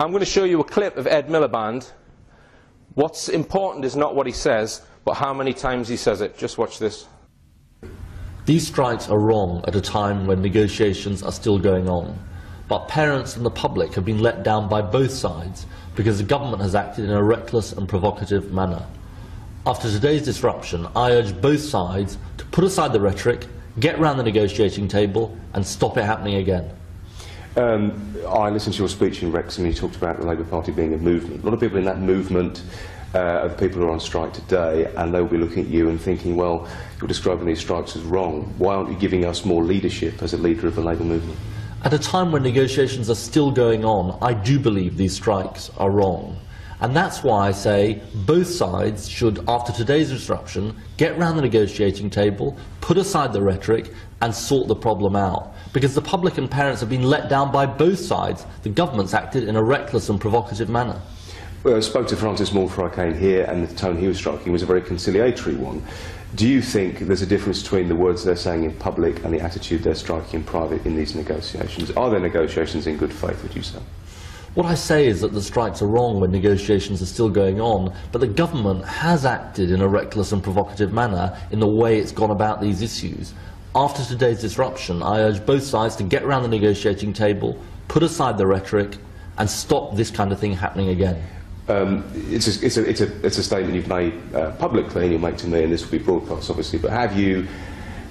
I'm going to show you a clip of Ed Miliband. What's important is not what he says, but how many times he says it. Just watch this. These strikes are wrong at a time when negotiations are still going on. But parents and the public have been let down by both sides because the government has acted in a reckless and provocative manner. After today's disruption, I urge both sides to put aside the rhetoric, get round the negotiating table and stop it happening again. Um, I listened to your speech in Wrexham and you talked about the Labour Party being a movement. A lot of people in that movement uh, are the people who are on strike today and they'll be looking at you and thinking, well, you're describing these strikes as wrong. Why aren't you giving us more leadership as a leader of the Labour movement? At a time when negotiations are still going on, I do believe these strikes are wrong. And that's why I say both sides should, after today's disruption, get round the negotiating table, put aside the rhetoric, and sort the problem out. Because the public and parents have been let down by both sides. The government's acted in a reckless and provocative manner. Well, I spoke to Francis Maude before I came here, and the tone he was striking was a very conciliatory one. Do you think there's a difference between the words they're saying in public and the attitude they're striking in private in these negotiations? Are there negotiations in good faith, would you say? What I say is that the strikes are wrong when negotiations are still going on, but the government has acted in a reckless and provocative manner in the way it's gone about these issues. after today's disruption, I urge both sides to get around the negotiating table, put aside the rhetoric, and stop this kind of thing happening again. Um, it's, a, it's, a, it's, a, it's a statement you've made uh, publicly, and you'll make to me, and this will be broadcast, obviously, but have you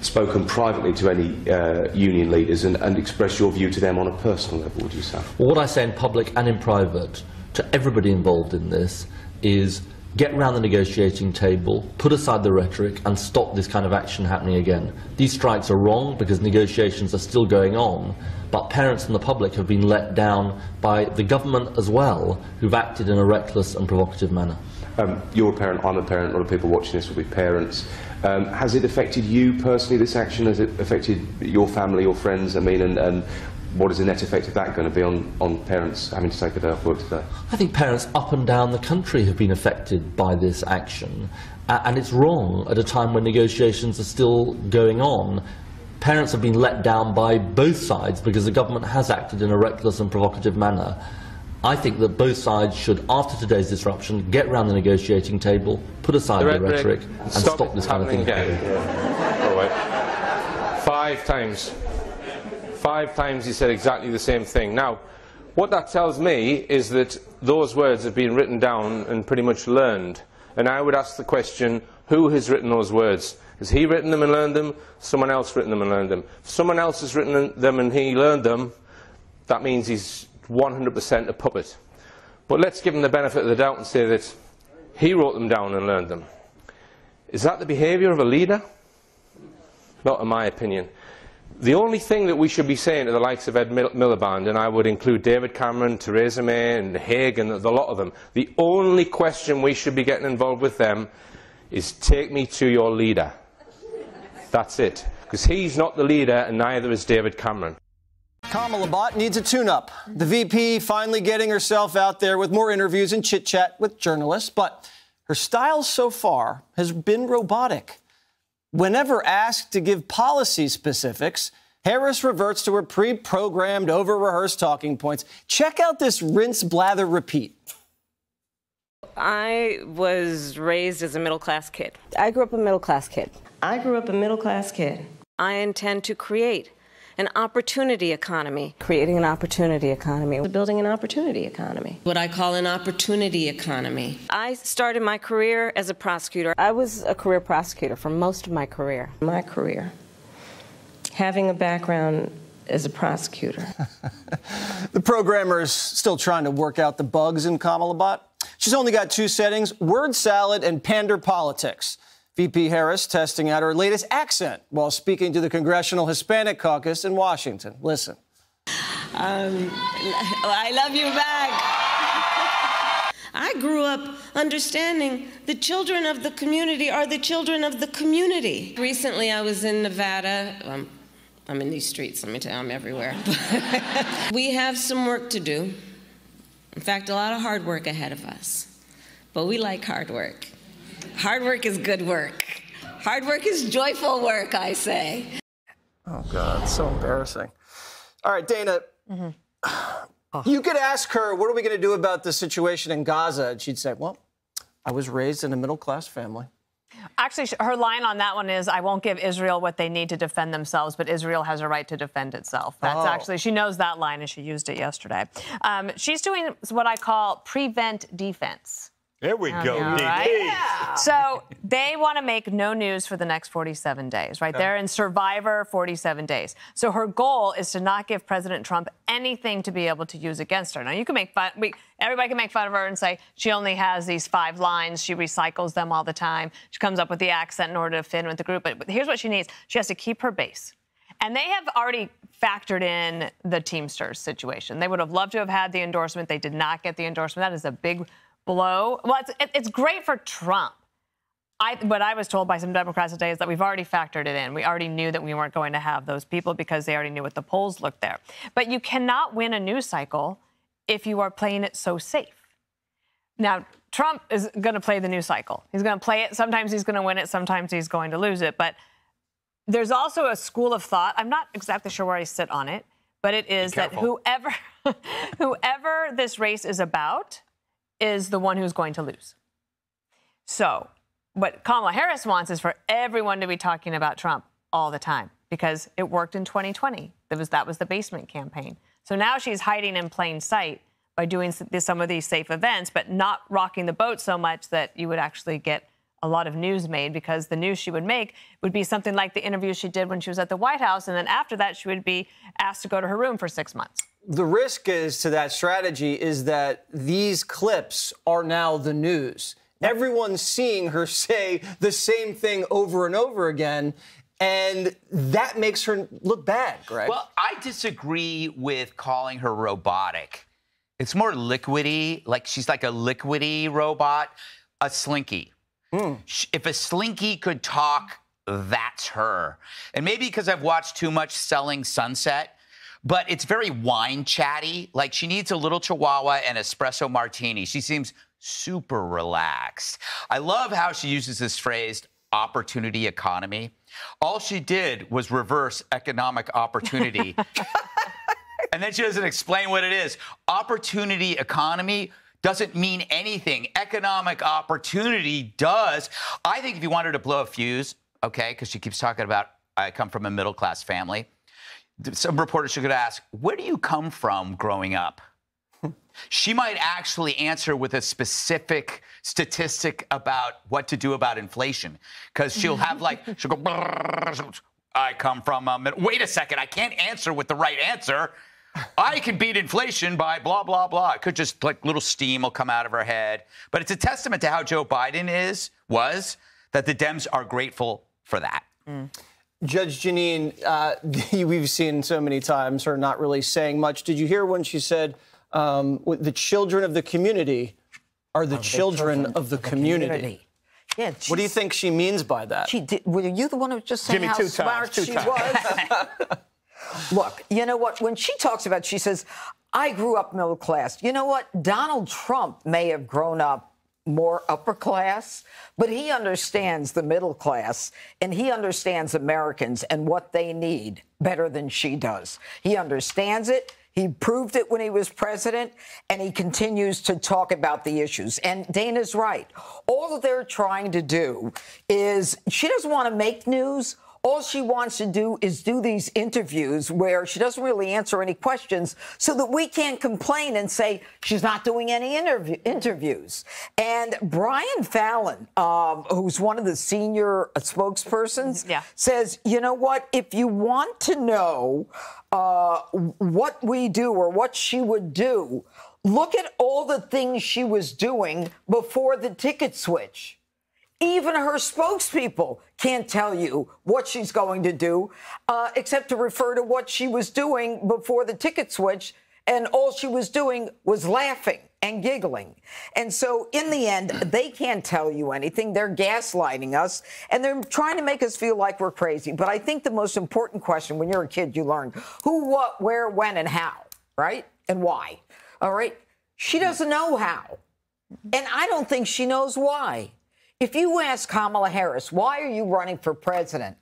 spoken privately to any uh, union leaders and, and expressed your view to them on a personal level, would you say? Well, what I say in public and in private to everybody involved in this is get round the negotiating table, put aside the rhetoric and stop this kind of action happening again. These strikes are wrong because negotiations are still going on, but parents and the public have been let down by the government as well, who've acted in a reckless and provocative manner. Um, you're a parent, I'm a parent, a lot of people watching this will be parents. Um, has it affected you personally, this action? Has it affected your family, your friends? I mean, and, and what is the net effect of that going to be on, on parents having to take a day off work today? I think parents up and down the country have been affected by this action. Uh, and it's wrong at a time when negotiations are still going on. Parents have been let down by both sides because the government has acted in a reckless and provocative manner. I think that both sides should, after today's disruption, get round the negotiating table, put aside the, the rhetoric, and stop, stop this kind of thing. Again. Yeah. Five times. Five times he said exactly the same thing. Now, what that tells me is that those words have been written down and pretty much learned. And I would ask the question, who has written those words? Has he written them and learned them? Someone else written them and learned them? If someone else has written them and he learned them, that means he's 100% a puppet. But let's give him the benefit of the doubt and say that he wrote them down and learned them. Is that the behaviour of a leader? Not in my opinion. The only thing that we should be saying to the likes of Ed Miliband, and I would include David Cameron, Theresa May and Hague and the lot of them, the only question we should be getting involved with them is take me to your leader. That's it. Because he's not the leader and neither is David Cameron. Kamala Bott needs a tune up. The VP finally getting herself out there with more interviews and chit chat with journalists, but her style so far has been robotic. Whenever asked to give policy specifics, Harris reverts to her pre programmed, over rehearsed talking points. Check out this rinse, blather, repeat. I was raised as a middle class kid. I grew up a middle class kid. I grew up a middle class kid. I intend to create an opportunity economy. Creating an opportunity economy. Building an opportunity economy. What I call an opportunity economy. I started my career as a prosecutor. I was a career prosecutor for most of my career. My career. Having a background as a prosecutor. the programmer is still trying to work out the bugs in Kamala Bott. She's only got two settings word salad and pander politics. VP Harris testing out her latest accent while speaking to the Congressional Hispanic Caucus in Washington. Listen. Um, I love you back. I grew up understanding the children of the community are the children of the community. Recently, I was in Nevada. Um, I'm in these streets, let me tell you, I'm everywhere. we have some work to do. In fact, a lot of hard work ahead of us. But we like hard work. Hard work is good work. Hard work is joyful work, I say. Oh, God, so embarrassing. All right, Dana, mm-hmm. You could ask her, what are we going to do about the situation in Gaza? And she'd say, well, I was raised in a middle class family. Actually, her line on that one is I won't give Israel what they need to defend themselves, but Israel has a right to defend itself. That's Oh. actually, she knows that line and she used it yesterday. Um, she's doing what I call prevent defense. There we go, All DP. right? So they want to make no news for the next 47 days, right? They're in survivor 47 days. So her goal is to not give President Trump anything to be able to use against her. Now you can make fun. We, everybody can make fun of her and say she only has these five lines. She recycles them all the time. She comes up with the accent in order to fit in with the group. But, but here's what she needs: she has to keep her base. And they have already factored in the Teamsters situation. They would have loved to have had the endorsement. They did not get the endorsement. That is a big blow. Well, it's, it's great for Trump. I, what I was told by some Democrats today is that we've already factored it in. We already knew that we weren't going to have those people because they already knew what the polls looked there. But you cannot win a news cycle if you are playing it so safe. Now, Trump is going to play the news cycle. He's going to play it. Sometimes he's going to win it. Sometimes he's going to lose it. But there's also a school of thought. I'm not exactly sure where I sit on it, but it is that whoever, whoever this race is about, is the one who's going to lose. So, what Kamala Harris wants is for everyone to be talking about Trump all the time because it worked in 2020. That was that was the basement campaign. So now she's hiding in plain sight by doing some of these safe events, but not rocking the boat so much that you would actually get a lot of news made because the news she would make would be something like the interview she did when she was at the White House, and then after that she would be asked to go to her room for six months. The risk is to that strategy is that these clips are now the news. Everyone's seeing her say the same thing over and over again, and that makes her look bad, Greg. Well, I disagree with calling her robotic. It's more liquidy, like she's like a liquidy robot, a slinky. Mm. Sh- If a slinky could talk, that's her. And maybe because I've watched too much Selling Sunset, but it's very wine chatty. Like she needs a little chihuahua and espresso martini. She seems super relaxed. I love how she uses this phrase, opportunity economy. All she did was reverse economic opportunity. and then she doesn't explain what it is. Opportunity economy doesn't mean anything. Economic opportunity does. I think if you wanted to blow a fuse, okay, because she keeps talking about I come from a middle class family, some reporters should ask, where do you come from growing up? She might actually answer with a specific statistic about what to do about inflation, because she'll have like she'll go. I come from a. mid-" Wait a second, I can't answer with the right answer. I can beat inflation by blah blah blah. It could just like little steam will come out of her head. But it's a testament to how Joe Biden is was that the Dems are grateful for that. Judge Janine, uh, we've seen so many times her not really saying much. Did you hear when she said um, the children of the community are the, children, of the, community? Yeah, What do you think she means by that? She did. Were you the one who just saying Jimmy, how two times, smart two she times. was? Look, you know what? When she talks about, she says, "I grew up middle class." You know what? Donald Trump may have grown up more upper class, but he understands the middle class and he understands Americans and what they need better than she does. He understands it. He proved it when he was president, and he continues to talk about the issues. And Dana's right. All they're trying to do is she doesn't want to make news. All she wants to do is do these interviews where she doesn't really answer any questions so that we can't complain and say she's not doing any interview- interviews. And Brian Fallon, um, who's one of the senior uh, spokespersons, Yeah. says, you know what? If you want to know uh, what we do or what she would do, look at all the things she was doing before the ticket switch. Even her spokespeople can't tell you what she's going to do, uh, except to refer to what she was doing before the ticket switch. And all she was doing was laughing and giggling. And so, in the end, they can't tell you anything. They're gaslighting us and they're trying to make us feel like we're crazy. But I think the most important question when you're a kid, you learn who, what, where, when, and how, right? And why. All right? She doesn't know how. And I don't think she knows why. If you ask Kamala Harris, why are you running for president?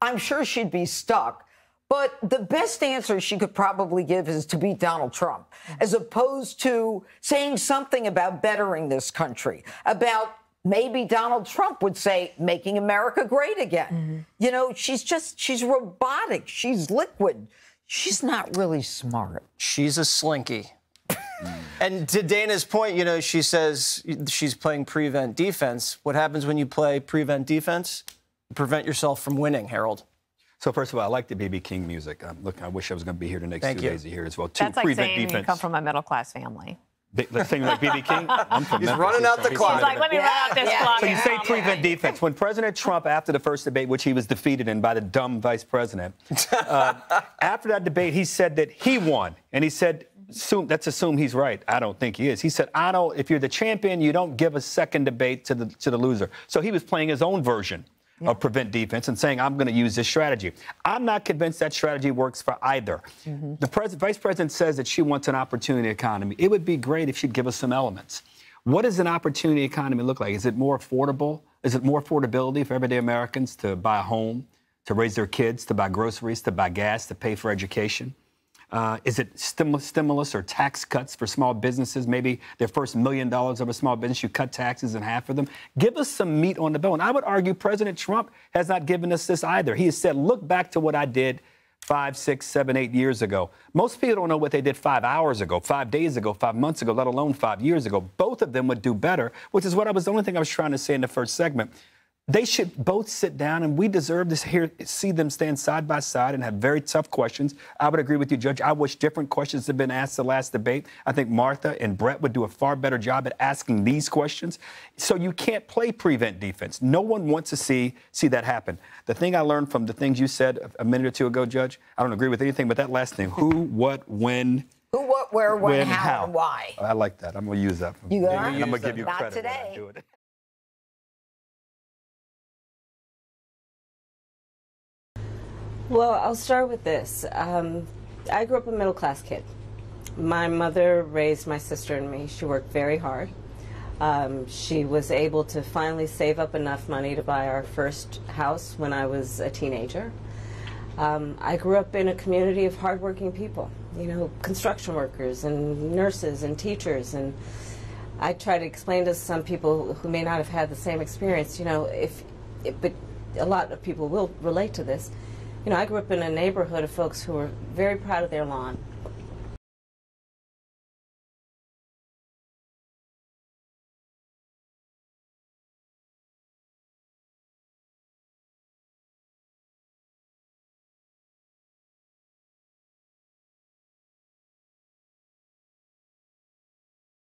I'm sure she'd be stuck. But the best answer she could probably give is to beat Donald Trump, as opposed to saying something about bettering this country, about maybe Donald Trump would say, making America great again. Mm-hmm. You know, she's just, she's robotic, she's liquid. She's not really smart. She's a slinky. And to Dana's point, you know, she says she's playing prevent defense. What happens when you play prevent defense? You prevent yourself from winning, Harold. So first of all, I like the BB King music. Um, look, I wish I was going to be here the next Thank two you. days to hear it as well. Two That's like prevent saying you come from a middle class family. Bi- like saying like BB King. I'm from He's Memphis. running out the clock. He's like, let me run out this clock. So you say prevent defense. When President Trump, after the first debate, which he was defeated in by the dumb vice president, uh, after that debate, he said that he won. And he said, assume, let's assume he's right. I don't think he is. He said, I don't, if you're the champion, you don't give a second debate to the, to the loser. So he was playing his own version of prevent defense and saying, I'm going to use this strategy. I'm not convinced that strategy works for either. Mm-hmm. The pres- vice president says that she wants an opportunity economy. It would be great if she'd give us some elements. What does an opportunity economy look like? Is it more affordable? Is it more affordability for everyday Americans to buy a home, to raise their kids, to buy groceries, to buy gas, to pay for education? Uh, is it stimulus, or tax cuts for small businesses? Maybe their first million dollars of a small business, you cut taxes in half for them. Give us some meat on the bone. I would argue President Trump has not given us this either. He has said, look back to what I did five, six, seven, eight years ago. Most people don't know what they did five hours ago, five days ago, five months ago, let alone five years ago. Both of them would do better, which is what I was the only thing I was trying to say in the first segment. They should both sit down, and we deserve to hear, see them stand side by side and have very tough questions. I would agree with you, Judge. I wish different questions had been asked the last debate. I think Martha and Bret would do a far better job at asking these questions. So you can't play prevent defense. No one wants to see see that happen. The thing I learned from the things you said a- minute or two ago, Judge, I don't agree with anything but that last thing: who, what, when. Who, what, where, when, how, and why. I like that. I'm going to use that. You it? I'm going to give you Not credit. when today. Well, I'll start with this. Um, I grew up a middle class kid. My mother raised my sister and me. She worked very hard. Um, she was able to finally save up enough money to buy our first house when I was a teenager. Um, I grew up in a community of hardworking people, you know, construction workers and nurses and teachers. And I try to explain to some people who may not have had the same experience, you know, if, if but a lot of people will relate to this. You know, I grew up in a neighborhood of folks who were very proud of their lawn,